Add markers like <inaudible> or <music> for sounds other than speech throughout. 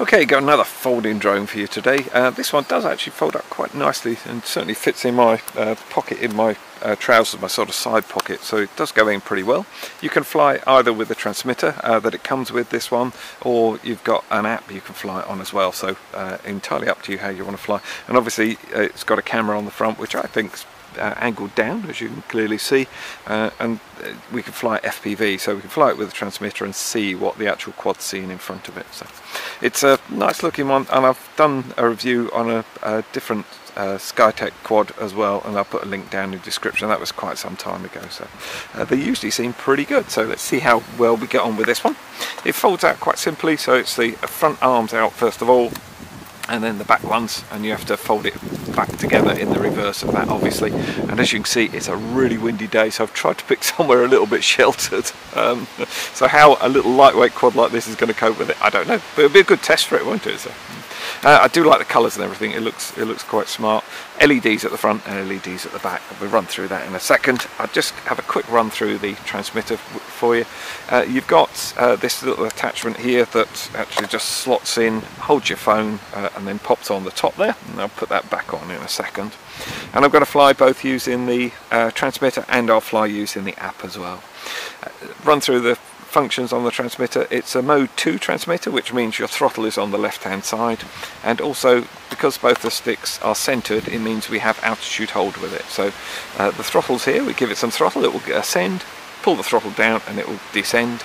Okay, got another folding drone for you today. Uh, this one does actually fold up quite nicely and certainly fits in my uh, pocket in my uh, trousers, my sort of side pocket, so it does go in pretty well. You can fly either with the transmitter uh, that it comes with this one, or you've got an app you can fly on as well, so uh, entirely up to you how you want to fly. And obviously uh, it's got a camera on the front, which I think uh, angled down as you can clearly see uh, and uh, we can fly FPV so we can fly it with a transmitter and see what the actual quad's seeing in front of it so. It's a nice looking one and I've done a review on a, a different uh, Skytech quad as well and I'll put a link down in the description. That was quite some time ago so uh, they usually seem pretty good so let's see how well we get on with this one. It folds out quite simply so it's the front arms out first of all and then the back ones and you have to fold it together in the reverse of that obviously. And as you can see it's a really windy day so I've tried to pick <laughs> somewhere a little bit sheltered. Um, <laughs> so how a little lightweight quad like this is going to cope with it I don't know. But it'll be a good test for it won't it so. Uh, I do like the colours and everything. It looks it looks quite smart. LEDs at the front and LEDs at the back. We'll run through that in a second. I'll just have a quick run through the transmitter for you. Uh, you've got uh, this little attachment here that actually just slots in, holds your phone uh, and then pops on the top there. And I'll put that back on in a second. And I'm going to fly both using the uh, transmitter and I'll fly using the app as well. Uh, run through the functions on the transmitter. It's a mode 2 transmitter which means your throttle is on the left hand side and also because both the sticks are centered it means we have altitude hold with it. So uh, the throttle's here, we give it some throttle, it will ascend, pull the throttle down and it will descend.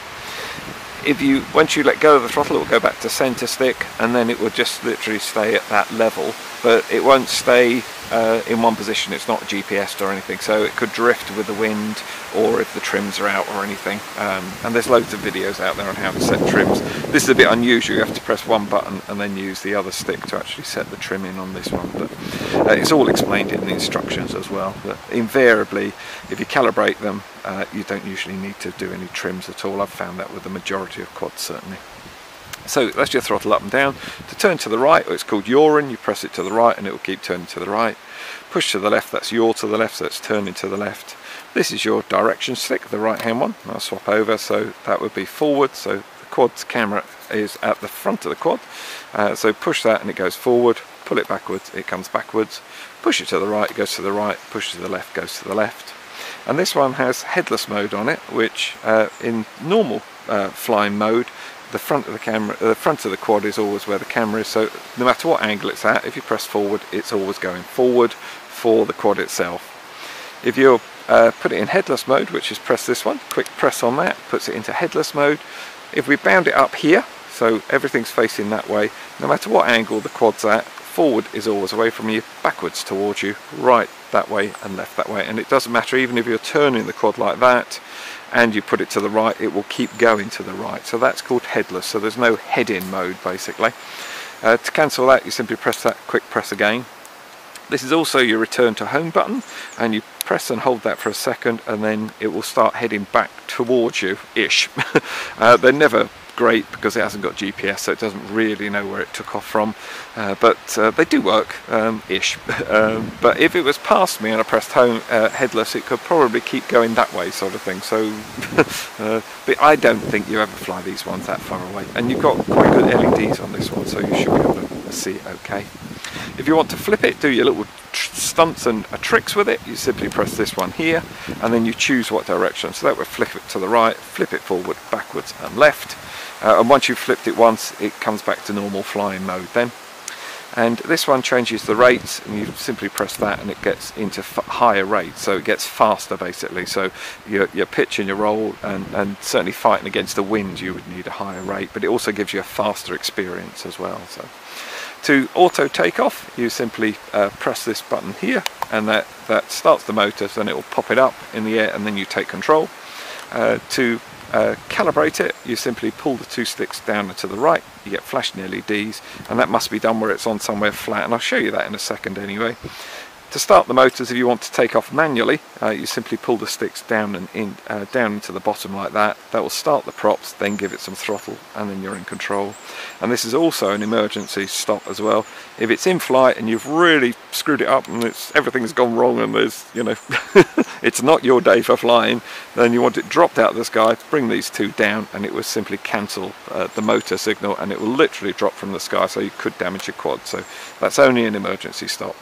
If you, once you let go of the throttle it will go back to center stick and then it will just literally stay at that level but it won't stay uh, in one position. It's not GPS or anything, so it could drift with the wind or if the trims are out or anything. Um, and there's loads of videos out there on how to set trims. This is a bit unusual. You have to press one button and then use the other stick to actually set the trim in on this one. But uh, it's all explained in the instructions as well. But invariably, if you calibrate them, uh, you don't usually need to do any trims at all. I've found that with the majority of quads certainly. So that's your throttle up and down. To turn to the right, it's called yawing, you press it to the right and it will keep turning to the right. Push to the left, that's yaw to the left, so it's turning to the left. This is your direction stick, the right hand one. I'll swap over, so that would be forward, so the quad's camera is at the front of the quad. Uh, so push that and it goes forward, pull it backwards, it comes backwards. Push it to the right, it goes to the right, push to the left, goes to the left. And this one has headless mode on it, which uh, in normal uh, flying mode the front of the camera, the front of the quad is always where the camera is. So no matter what angle it's at, if you press forward, it's always going forward for the quad itself. If you uh, put it in headless mode, which is press this one, quick press on that, puts it into headless mode. If we bound it up here, so everything's facing that way, no matter what angle the quad's at, forward is always away from you, backwards towards you, right that way and left that way. And it doesn't matter even if you're turning the quad like that, and you put it to the right it will keep going to the right. So that's called headless. So there's no head in mode basically. Uh, to cancel that you simply press that quick press again. This is also your return to home button and you press and hold that for a second and then it will start heading back towards you ish <laughs> uh, they're never great because it hasn't got GPS so it doesn't really know where it took off from. Uh, but uh, they do work um, ish. <laughs> Um, but if it was past me and I pressed home uh, headless it could probably keep going that way sort of thing. So <laughs> uh, but I don't think you ever fly these ones that far away. And you've got quite good LEDs on this one so you should be able to see it okay. If you want to flip it do your little stunts and uh, tricks with it you simply press this one here and then you choose what direction. So that would flip it to the right flip it forward backwards and left. Uh, and once you've flipped it once it comes back to normal flying mode then. And this one changes the rate and you simply press that and it gets into higher rate so it gets faster basically. So your, your pitch and your roll and, and certainly fighting against the wind you would need a higher rate but it also gives you a faster experience as well so to auto takeoff you simply uh, press this button here and that, that starts the motor then it will pop it up in the air and then you take control uh, to uh, calibrate it, you simply pull the two sticks down and to the right, you get flashing LEDs, and that must be done where it's on somewhere flat, and I'll show you that in a second anyway. To start the motors, if you want to take off manually, uh, you simply pull the sticks down and in, uh, down into the bottom like that. That will start the props, then give it some throttle, and then you're in control. And this is also an emergency stop as well. If it's in flight and you've really screwed it up and it's everything's gone wrong and there's, you know, <laughs> it's not your day for flying, then you want it dropped out of the sky, bring these two down, and it will simply cancel uh, the motor signal, and it will literally drop from the sky, so you could damage your quad. So that's only an emergency stop.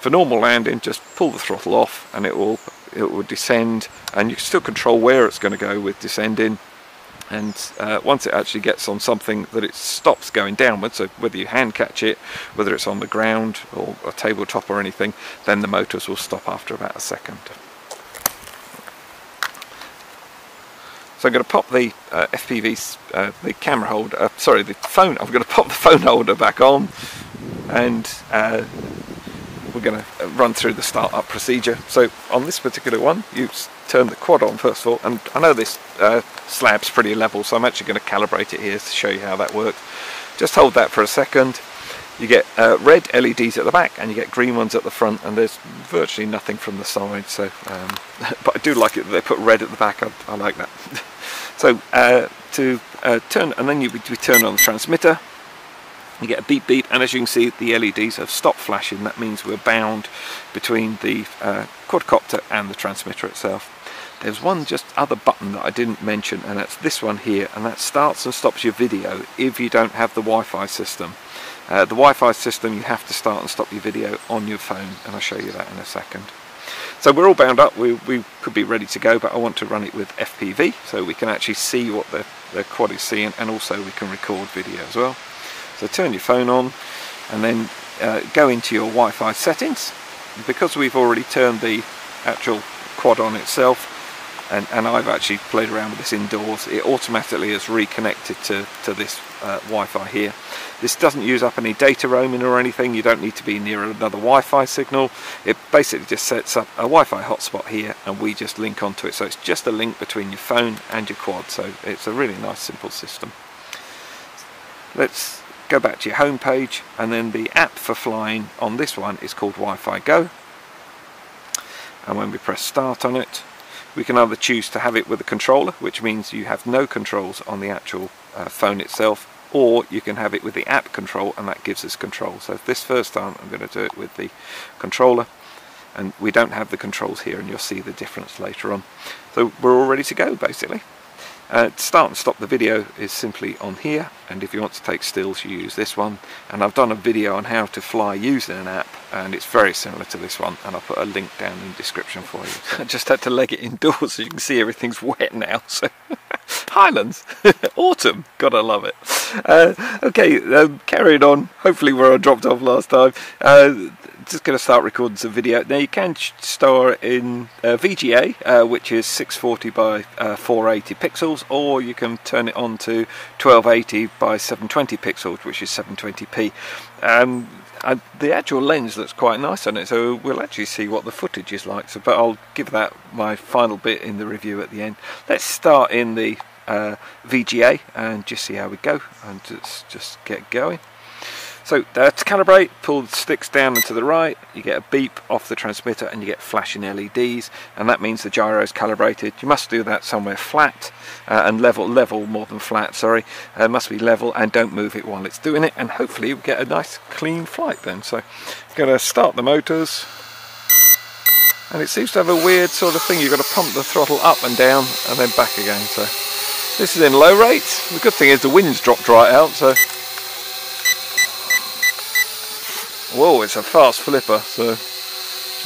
For normal landing, just pull the throttle off and it will it will descend. And you can still control where it's going to go with descending. And uh, once it actually gets on something that it stops going downwards so whether you hand catch it whether it's on the ground or a tabletop or anything then the motors will stop after about a second. So I'm going to pop the uh, FPV uh, the camera holder uh, sorry the phone I'm going <laughs> to pop the phone holder back on. And uh, we're going to run through the startup procedure. So on this particular one, you turn the quad on first of all, and I know this uh, slab's pretty level, so I'm actually going to calibrate it here to show you how that works. Just hold that for a second. You get uh, red LEDs at the back and you get green ones at the front and there's virtually nothing from the side so um, <laughs> but I do like it that they put red at the back I, I like that <laughs> so uh, to uh, turn and then you, we turn on the transmitter you get a beep beep and as you can see the LEDs have stopped flashing. That means we're bound between the uh, quadcopter and the transmitter itself. There's one just other button that I didn't mention and that's this one here and that starts and stops your video if you don't have the Wi-Fi system. Uh, the Wi-Fi system you have to start and stop your video on your phone and I'll show you that in a second. So we're all bound up, we, we could be ready to go, but I want to run it with FPV so we can actually see what the, the quad is seeing and also we can record video as well. So turn your phone on and then uh, go into your Wi-Fi settings. Because we've already turned the actual quad on itself and, and I've actually played around with this indoors, it automatically has reconnected to, to this uh, Wi-Fi here. This doesn't use up any data roaming or anything, you don't need to be near another Wi-Fi signal. It basically just sets up a Wi-Fi hotspot here and we just link onto it. So it's just a link between your phone and your quad, so it's a really nice simple system. Let's go back to your home page and then the app for flying on this one is called Wi-Fi Go. And when we press start on it we can either choose to have it with a controller which means you have no controls on the actual uh, phone itself or you can have it with the app control and that gives us control. So this first time I'm going to do it with the controller and we don't have the controls here and you'll see the difference later on. So we're all ready to go basically uh, start and stop the video is simply on here and if you want to take stills you use this one. And I've done a video on how to fly using an app and it's very similar to this one and I'll put a link down in the description for you. <laughs> I just had to leg it indoors so you can see everything's wet now <laughs> so. Highlands. <laughs> Autumn. Gotta love it. Uh, okay um, carrying on. Hopefully where I dropped off last time. Uh, just going to start recording some video. Now you can store in uh, VGA, uh, which is 640 by uh, 480 pixels, or you can turn it on to 1280 by 720 pixels, which is 720p. Um, the actual lens looks quite nice on it, so we'll actually see what the footage is like. So, but I'll give that my final bit in the review at the end. Let's start in the uh, VGA and just see how we go, and just just get going. So uh, to calibrate, pull the sticks down and to the right, you get a beep off the transmitter and you get flashing LEDs and that means the gyro is calibrated. You must do that somewhere flat uh, and level, level more than flat, sorry. Uh, must be level and don't move it while it's doing it and hopefully you'll get a nice clean flight then. So I'm going to start the motors and it seems to have a weird sort of thing. You've got to pump the throttle up and down and then back again. So this is in low rate. The good thing is the wind's dropped right out so Whoa, it's a fast flipper, so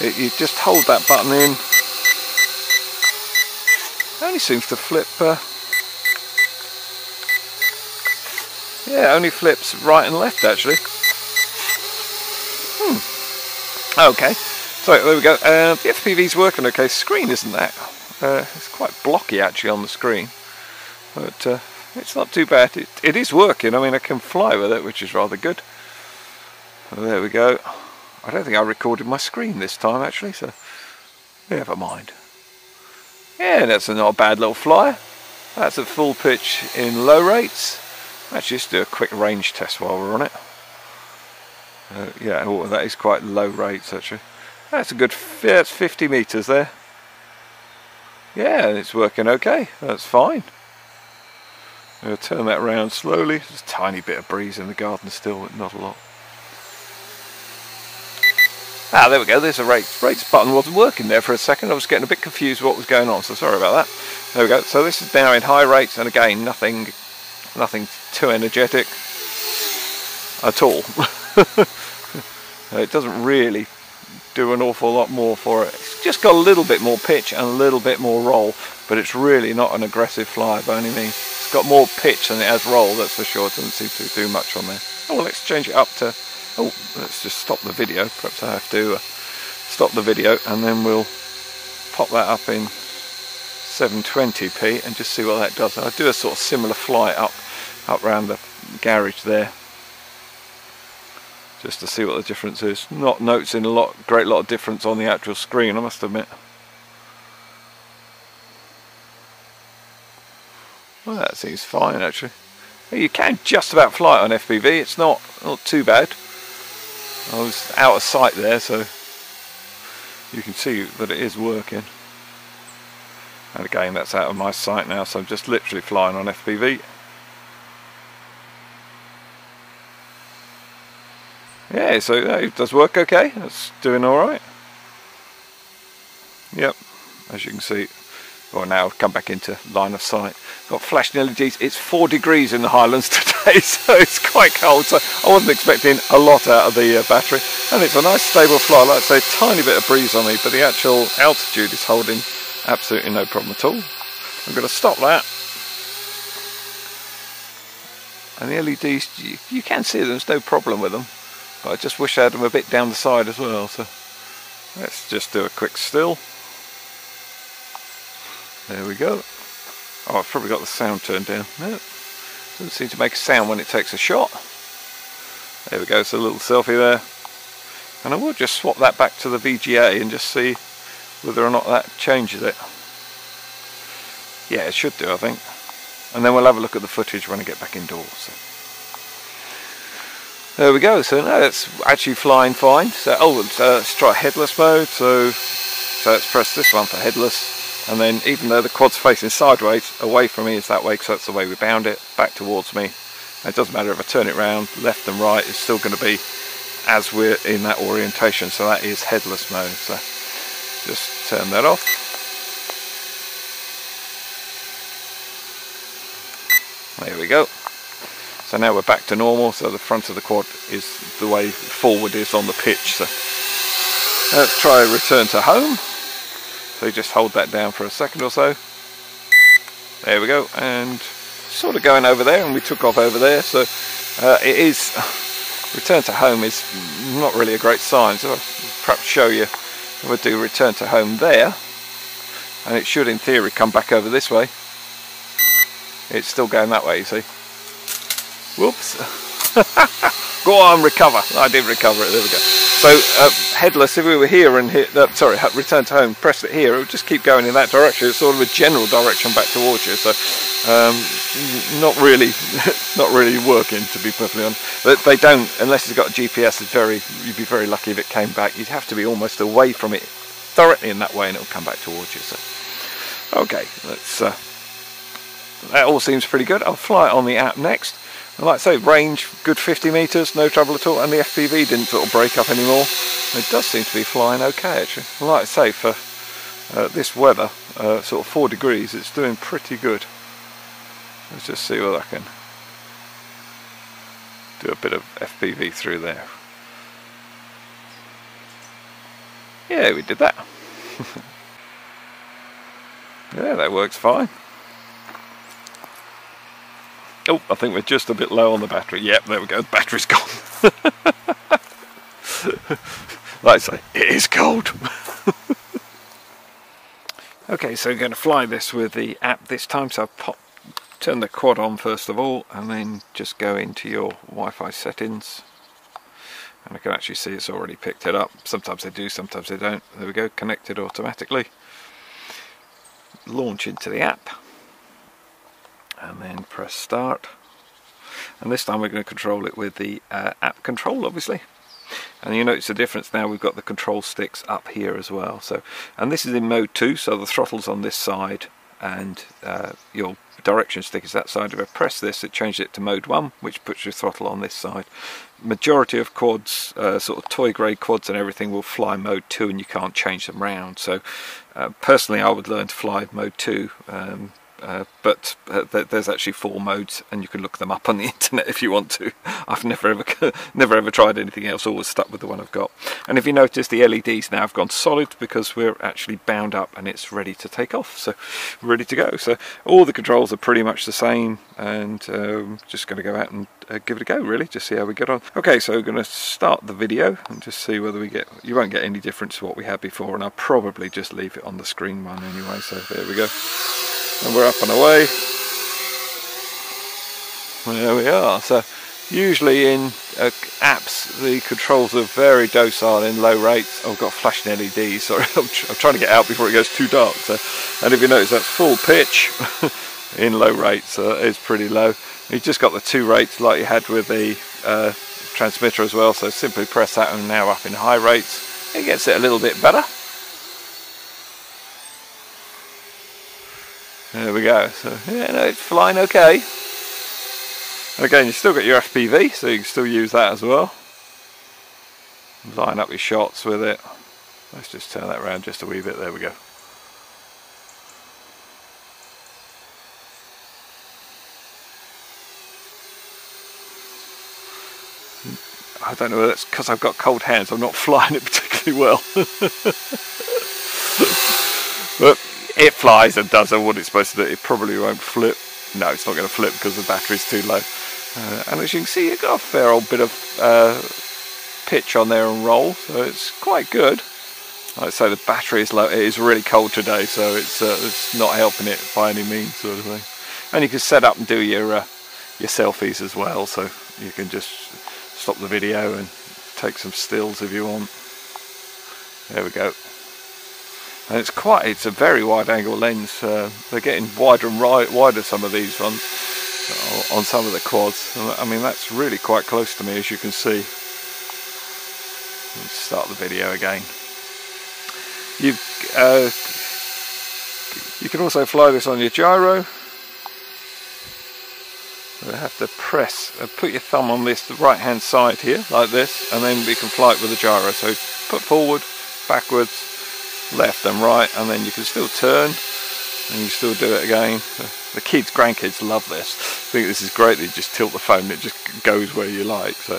it, you just hold that button in. It only seems to flip, uh, yeah, only flips right and left actually. Hmm. Okay, so there we go. Uh, the FPV's working okay. Screen isn't that? Uh, it's quite blocky actually on the screen, but uh, it's not too bad. It, it is working. I mean, I can fly with it, which is rather good. There we go. I don't think I recorded my screen this time actually, so never mind. Yeah, that's not a bad little flyer. That's a full pitch in low rates. Let's just do a quick range test while we're on it. Uh, yeah, oh, that is quite low rates actually. That's a good, it's 50 metres there. Yeah, it's working okay. That's fine. I'll turn that around slowly. There's a tiny bit of breeze in the garden still, but not a lot. Ah, there we go. There's a rates. Button wasn't working there for a second. I was getting a bit confused what was going on, so sorry about that. There we go. So this is now in high rates, and again, nothing, nothing too energetic at all. <laughs> it doesn't really do an awful lot more for it. It's just got a little bit more pitch and a little bit more roll, but it's really not an aggressive flyer by any means. It's got more pitch than it has roll, that's for sure. It doesn't seem to do much on there. Oh, well, let's change it up to... Oh, let's just stop the video. Perhaps I have to uh, stop the video and then we'll pop that up in 720p and just see what that does. I'll do a sort of similar flight up, up around the garage there just to see what the difference is. Not noticing a lot, great lot of difference on the actual screen, I must admit. Well, that seems fine actually. You can just about fly it on FPV, it's not, not too bad. I was out of sight there, so you can see that it is working. And again, that's out of my sight now, so I'm just literally flying on FPV. Yeah, so it does work okay. It's doing alright. Yep, as you can see. Now come back into line of sight. Got flashing LEDs. It's four degrees in the Highlands <laughs> today, so it's quite cold. So I wasn't expecting a lot out of the uh, battery. And it's a nice stable fly. Like I say, tiny bit of breeze on me, but the actual altitude is holding absolutely no problem at all. I'm going to stop that. And the LEDs, you, you can see them, there's no problem with them. But I just wish I had them a bit down the side as well. So let's just do a quick still. There we go. Oh, I've probably got the sound turned down. No, doesn't seem to make a sound when it takes a shot. There we go, it's a little selfie there. And I will just swap that back to the VGA and just see whether or not that changes it. Yeah, it should do, I think. And then we'll have a look at the footage when I get back indoors. So. There we go, so now it's actually flying fine. So, oh, uh, let's try headless mode. So, so let's press this one for headless. And then even though the quad's facing sideways, away from me is that way because that's the way we bound it, back towards me. It doesn't matter if I turn it around, left and right, it's still going to be as we're in that orientation. So that is headless mode. So just turn that off. There we go. So now we're back to normal, so the front of the quad is the way forward is on the pitch. So let's try a return to home. So just hold that down for a second or so. There we go, and sort of going over there, and we took off over there. So uh, it is <sighs> return to home is not really a great sign. So I'll perhaps show you I do return to home there, and it should in theory come back over this way. It's still going that way, you see. Whoops. <laughs> Go on, recover. I did recover it. There we go. So uh, headless. If we were here and hit, uh, sorry, return to home, press it here, it would just keep going in that direction. It's sort of a general direction back towards you. So um, not really, <laughs> not really working to be perfectly honest. But they don't unless it's got a GPS. It's very, you'd be very lucky if it came back. You'd have to be almost away from it directly in that way, and it'll come back towards you. So okay, let's. Uh, that all seems pretty good. I'll fly it on the app next. And like I say, range, good 50 metres, no trouble at all, and the FPV didn't sort of break up anymore. It does seem to be flying okay actually. Like I say, for uh, this weather, uh, sort of 4 degrees, it's doing pretty good. Let's just see what I can do a bit of FPV through there. Yeah, we did that. <laughs> yeah, that works fine. Oh, I think we're just a bit low on the battery. Yep, there we go. The battery's gone. <laughs> like I say, it is cold. <laughs> okay, so we're going to fly this with the app this time. So pop, turn the quad on first of all, and then just go into your Wi-Fi settings. And I can actually see it's already picked it up. Sometimes they do, sometimes they don't. There we go, connected automatically. Launch into the app and then press start. And this time we're going to control it with the uh, app control obviously. And you notice the difference now we've got the control sticks up here as well. So and this is in mode 2 so the throttle's on this side and uh, your direction stick is that side. If I press this it changes it to mode 1 which puts your throttle on this side. Majority of quads uh, sort of toy grade quads and everything will fly mode 2 and you can't change them round. So uh, personally I would learn to fly mode 2 um, uh, but uh, there's actually four modes and you can look them up on the <laughs> internet if you want to. I've never ever <laughs> never ever tried anything else, always stuck with the one I've got. And if you notice the LEDs now have gone solid because we're actually bound up and it's ready to take off, so ready to go. So all the controls are pretty much the same and um, just going to go out and uh, give it a go really, just see how we get on. Okay, so we're going to start the video and just see whether we get, you won't get any difference to what we had before and I'll probably just leave it on the screen one anyway, so there we go and we're up and away. There we are. So usually in uh, apps the controls are very docile in low rates. Oh, I've got flashing LEDs sorry. <laughs> I'm, tr I'm, trying to get out before it goes too dark so. And if you notice that's full pitch <laughs> in low rates uh, is pretty low. You've just got the two rates like you had with the uh, transmitter as well so simply press that and now up in high rates. It gets it a little bit better There we go. So yeah, no, it's flying okay. And again, you've still got your FPV, so you can still use that as well. Line up your shots with it. Let's just turn that around just a wee bit. There we go. I don't know whether because I've got cold hands, I'm not <laughs> flying it particularly well. <laughs> but it flies and does what it's supposed to do. It probably won't flip. No, it's not going to flip because the battery's too low. Uh, and as you can see, you've got a fair old bit of uh, pitch on there and roll, so it's quite good. Like I say, the battery is low. It is really cold today, so it's uh, it's not helping it by any means, sort of thing. And you can set up and do your uh, your selfies as well, so you can just stop the video and take some stills if you want. There we go and it's quite it's a very wide angle lens uh, they're getting wider and wider some of these ones on some of the quads. I mean that's really quite close to me as you can see. Let's start the video again. You uh, you can also fly this on your gyro. You have to press uh, put your thumb on this the right hand side here like this and then we can fly it with the gyro. So put forward backwards left and right and then you can still turn and you still do it again. The kids, grandkids love this. I think this is great you just tilt the phone it just goes where you like. So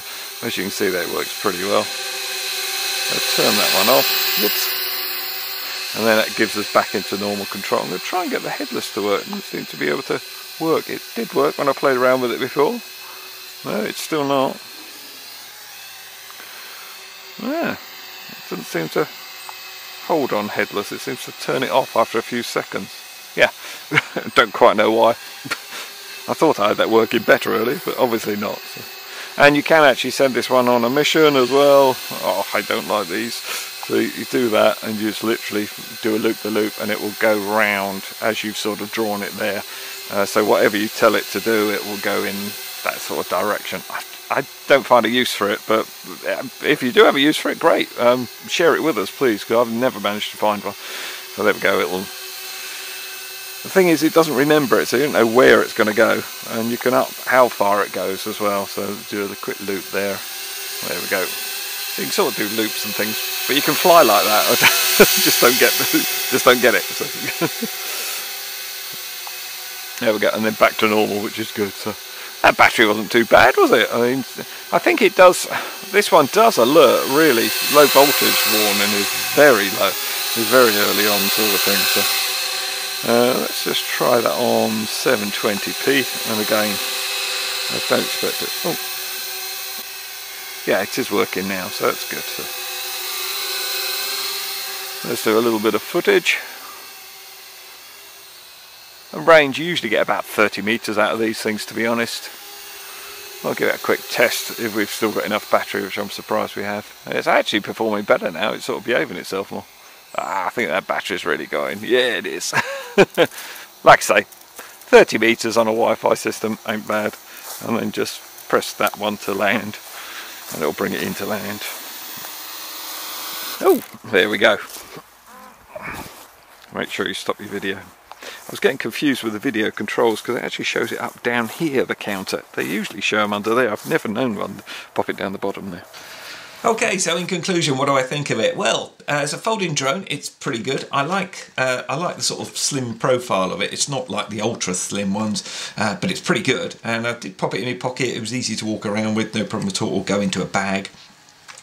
as you can see that works pretty well. I'll turn that one off. Whoops. And then that gives us back into normal control. I'm going to try and get the headless to work. It seems to be able to work. It did work when I played around with it before. No, it's still not. Yeah, it doesn't seem to hold on headless. It seems to turn it off after a few seconds. Yeah <laughs> don't quite know why. <laughs> I thought I had that working better early but obviously not. So. and you can actually send this one on a mission as well. Oh I don't like these. So you do that and you just literally do a loop the loop and it will go round as you've sort of drawn it there. Uh, so whatever you tell it to do it will go in that sort of direction. I I don't find a use for it, but um, if you do have a use for it, great. Um, share it with us, please, because I've never managed to find one. So there we go. It'll. The thing is, it doesn't remember it, so you don't know where it's going to go, and you can up how far it goes as well. So do a quick loop there. There we go. So you can sort of do loops and things, but you can fly like that. <laughs> just don't get, <laughs> just don't get it. So. <laughs> there we go, and then back to normal, which is good. So. That battery wasn't too bad, was it? I mean, I think it does, this one does alert really. Low voltage warning is very low, is very early on sort of thing. So uh, let's just try that on 720p and again, I don't expect it. Oh, yeah, it is working now, so that's good. So let's do a little bit of footage. And range, you usually get about 30 metres out of these things to be honest. I'll give it a quick test if we've still got enough battery, which I'm surprised we have. It's actually performing better now, it's sort of behaving itself more. Ah, I think that battery's really going. Yeah, it is. <laughs> like I say, 30 metres on a Wi-Fi system ain't bad. And then just press that one to land and it'll bring it into land. Oh, there we go. Make sure you stop your video. I was getting confused with the video controls because it actually shows it up down here, the counter. They usually show them under there. I've never known one pop it down the bottom there. Okay, so in conclusion, what do I think of it? Well, uh, as a folding drone, it's pretty good. I like uh, I like the sort of slim profile of it. It's not like the ultra slim ones, uh, but it's pretty good. And I did pop it in my pocket. It was easy to walk around with, no problem at all. Go into a bag.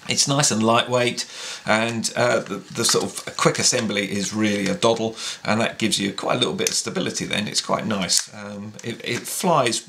It's nice and lightweight and uh, the, the, sort of quick assembly is really a doddle and that gives you quite a little bit of stability then. It's quite nice. Um, it, it, flies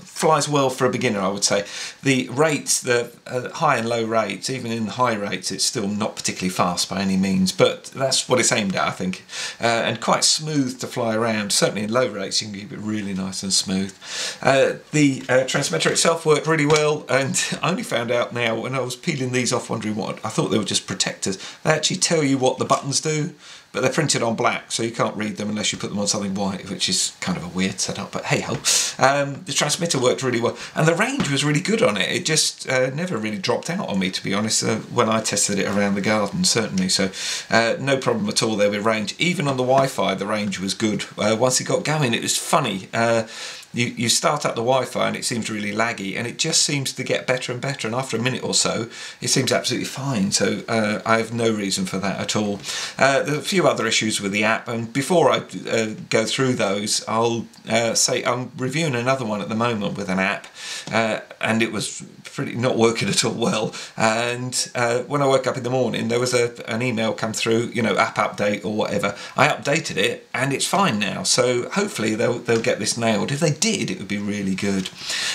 flies well for a beginner I would say. The rates, the uh, high and low rates, even in high rates it's still not particularly fast by any means but that's what it's aimed at I think. Uh, and quite smooth to fly around. Certainly in low rates you can keep it really nice and smooth. Uh, the uh, transmitter itself worked really well and <laughs> I only found out now when I was peeling these off wondering what I thought they were just protectors. They actually tell you what the buttons do but they're printed on black so you can't read them unless you put them on something white which is kind of a weird setup but hey ho. Um, the transmitter worked really well and the range was really good on it. It just uh, never really dropped out on me to be honest uh, when I tested it around the garden certainly so uh, no problem at all there with range. Even on the Wi-Fi the range was good. Uh, once it got going it was funny. Uh, you, you start up the Wi-Fi and it seems really laggy and it just seems to get better and better. And after a minute or so it seems absolutely fine. So uh, I have no reason for that at all. Uh, there are a few other issues with the app. And before I uh, go through those I'll uh, say I'm reviewing another one at the moment with an app uh, and it was pretty not working at all well. And uh, when I woke up in the morning there was a, an email come through you know app update or whatever. I updated it and it's fine now. So hopefully they'll, they'll get this nailed. If they did, it would be really good.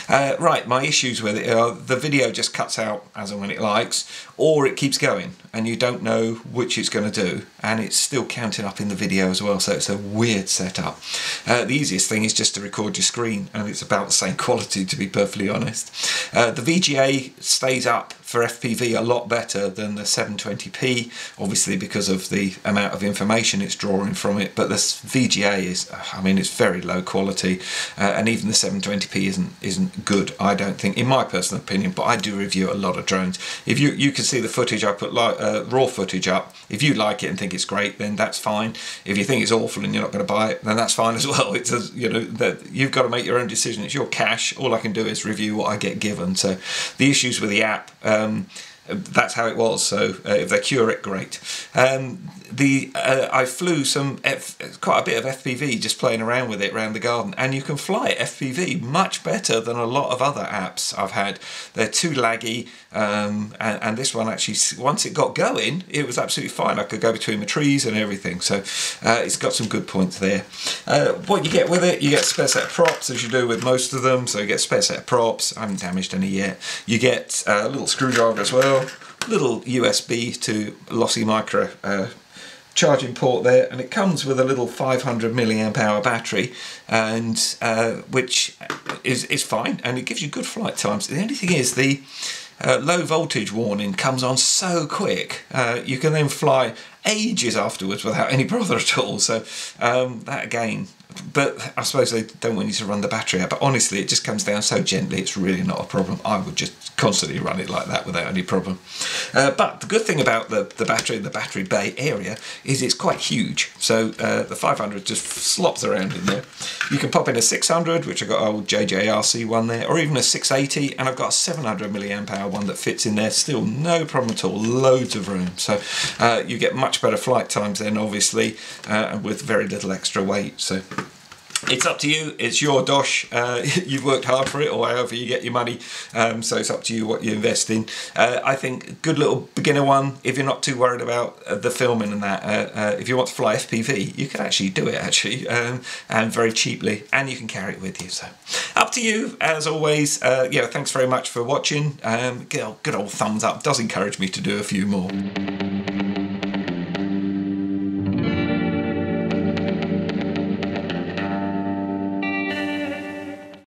Uh, right, my issues with it are the video just cuts out as and when it likes, or it keeps going and you don't know which it's going to do, and it's still counting up in the video as well, so it's a weird setup. Uh, the easiest thing is just to record your screen, and it's about the same <laughs> quality to be perfectly honest. Uh, the VGA stays up for FPV a lot better than the 720p, obviously because of the amount of information it's drawing from it, but this VGA is, I mean, it's very low quality, uh, and even the 720p isn't isn't good, I don't think, in my personal opinion, but I do review a lot of drones. If you, you can see the footage I put uh, raw footage up, if you like it and think it's great, then that's fine. If you think it's awful and you're not going to buy it, then that's fine as <laughs> well. It's you know that you've got to make your own decision. It's your cash. All I can do is review what I get given. So the issues with the app. Um, that's how it was. So uh, if they cure it, great. Um, the uh, I flew some F, quite a bit of FPV just playing around with it around the garden, and you can fly FPV much better than a lot of other apps I've had. They're too laggy, um, and, and, this one actually once it got going, it was absolutely fine. I could go between the trees and everything. So uh, it's got some good points there. Uh, what you get with it, you get spare set of props as you do with most of them. So you get spare set of props. I haven't damaged any yet. You get a little screwdriver as well little USB to Lossy Micro uh, charging port there and it comes with a little 500 milliamp hour battery and uh, which is, is fine and it gives you good flight times. The only thing is the uh, low voltage warning comes on so quick uh, you can then fly ages afterwards without any <laughs> bother at all. So um, that again but I suppose they don't want you to run the battery out. But honestly, it just comes down so gently, it's really not a problem. I would just constantly run it like that without any problem. Uh, but the good thing about the, the battery, the battery bay area, is it's quite huge. So uh, the 500 just slops around in there. You can pop in a 600, which I've got old JJRC one there, or even a 680, and I've got a 700 milliamp hour one that fits in there. Still no problem at all, loads of room. So uh, you get much better flight times then, obviously, uh, with very little extra weight. So it's up to you. It's your dosh. Uh, <laughs> you've worked hard for it, or however you get your money. Um, so it's up to you what you invest in. Uh, I think good little beginner one. If you're not too worried about uh, the filming and that, uh, uh, if you want to fly FPV, you can actually do it actually, <laughs> um, and very cheaply, and you can carry it with you. So up to you. As always, uh, yeah. Thanks very much for watching. Um, good, old, good old thumbs up does encourage me to do a few more.